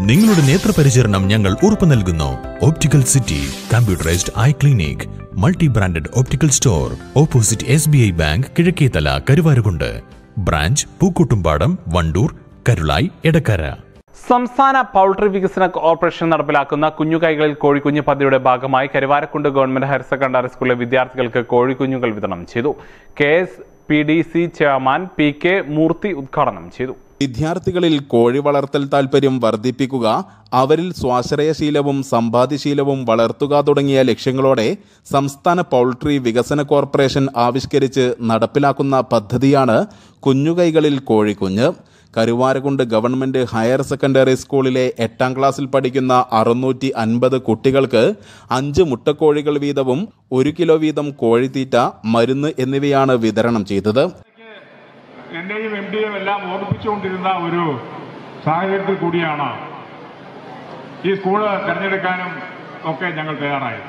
നിങ്ങളുടെ നേത്രപരിചരണം ഞങ്ങൾ ഉറപ്പു നൽകുന്നു. Optical city computerised eye clinic multi branded optical store opposite S B I bank Kizhakkethala Karuvarakundu. Branch Pookkottumpadam Wandoor Karulai Edakkara. സംസ്ഥാന പൗൾട്രി വികസന കോർപ്പറേഷൻ നടപ്പിലാക്കുന്ന കുഞ്ഞുകൈകളിൽ കോഴിക്കുഞ്ഞ് പദ്ധതിയുടെ ഭാഗമായി കരുവാരക്കുണ്ട് ഗവൺമെന്റ് ഹയർ സെക്കൻഡറി സ്കൂളിലെ വിദ്യാർത്ഥികൾക്ക് കോഴിക്കുഞ്ഞുങ്ങൾ വിതരണം ചെയ്തു. K S P D C chairman P K Moorthy ഉദ്ഘാടനം ചെയ്തു. വിദ്യാർത്ഥികളിൽ കോഴി വളർത്തൽ താൽപ്പര്യം വർദ്ധിപ്പിക്കുക അവരിൽ സ്വാശ്രയശീലവും സമ്പാദ്യശീലവും വളർത്തുക തുടങ്ങിയ ലക്ഷ്യങ്ങളോടെ സംസ്ഥാന പൗൾട്രി വികസന കോർപ്പറേഷൻ ആവിഷ്കരിച്ച് നടപ്പിലാക്കുന്ന പദ്ധതിയാണ് കുഞ്ഞുകൈകളിൽ കോഴിക്കുഞ്ഞ്. കരുവാരകുണ്ട് ഗവൺമെന്റ് ഹയർ സെക്കൻഡറി സ്കൂളിലെ എട്ടാം ക്ലാസ്സിൽ പഠിക്കുന്ന അറുന്നൂറ്റി അൻപത് കുട്ടികൾക്ക് അഞ്ച് മുട്ടക്കോഴികൾ വീതവും ഒരു കിലോ വീതം കോഴിത്തീറ്റ മരുന്ന് എന്നിവയാണ് വിതരണം ചെയ്തത്. എന്റെയും എം എല്ലാം ഓർമ്മിപ്പിച്ചുകൊണ്ടിരുന്ന ഒരു സാഹചര്യത്തിൽ കൂടിയാണ് ഈ സ്കൂൾ തിരഞ്ഞെടുക്കാനും ഒക്കെ ഞങ്ങൾ തയ്യാറായത്.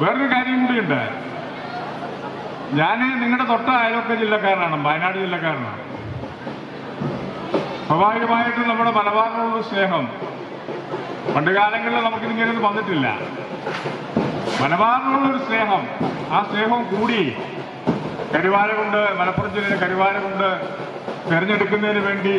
വേറൊരു കാര്യം കൂടിയുണ്ട്. ഞാൻ നിങ്ങളുടെ തൊട്ട അയലൊക്കെ ജില്ലക്കാരനാണ് വയനാട് ജില്ലക്കാരനാണ്. സ്വാഭാവികമായിട്ടും നമ്മുടെ മലബാറിനോടുള്ള സ്നേഹം പണ്ട് കാലങ്ങളിൽ നമുക്ക് ഇങ്ങനെയൊന്നും വന്നിട്ടില്ല. മലബാറിനോടുള്ളൊരു സ്നേഹം ആ സ്നേഹം കൂടി കരുവാരമുണ്ട് മലപ്പുറം ജില്ലയിലെ കരുവാരമുണ്ട് തെരഞ്ഞെടുക്കുന്നതിന് വേണ്ടി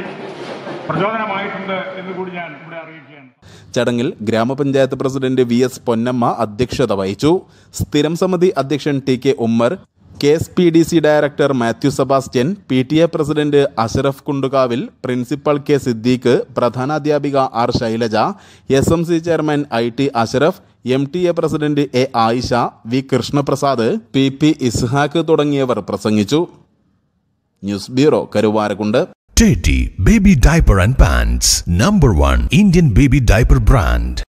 പ്രചോദനമായിട്ടുണ്ട് എന്ന് കൂടി ഞാൻ ഇവിടെ അറിയിക്കുകയാണ്. ചടങ്ങിൽ ഗ്രാമപഞ്ചായത്ത് പ്രസിഡന്റ് വി എസ് പൊന്നമ്മ അധ്യക്ഷത വഹിച്ചു. സ്ഥിരം സമിതി അധ്യക്ഷൻ T K Ummer K S P D C director Mathew Sebastian P T A president Ashraf Kundukavil principal K Siddique പ്രധാനാധ്യാപിക R Shailaja S M C chairman I T Ashraf M T A president A Ayisha V Krishnaprasad P P Ishaq തുടങ്ങിയവർ പ്രസംഗിച്ചു. News bureau Karuvarakundu. Teddy Baby Diaper and Pants, number one Indian baby diaper brand.